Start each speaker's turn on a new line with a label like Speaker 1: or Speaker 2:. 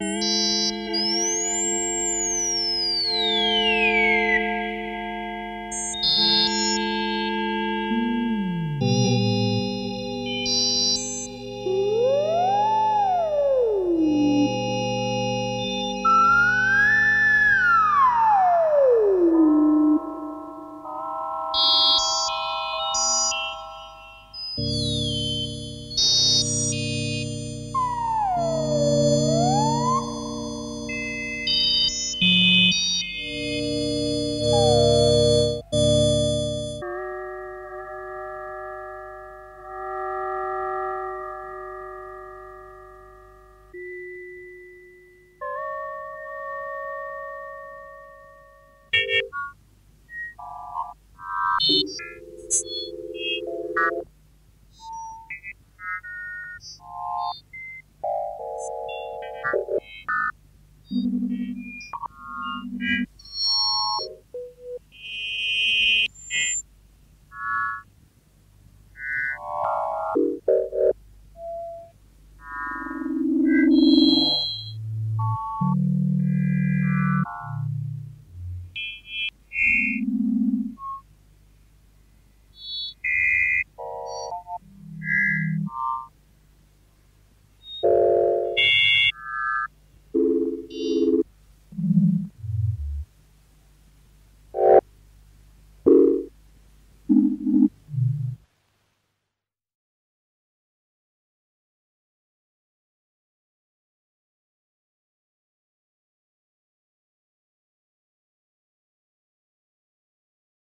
Speaker 1: Thank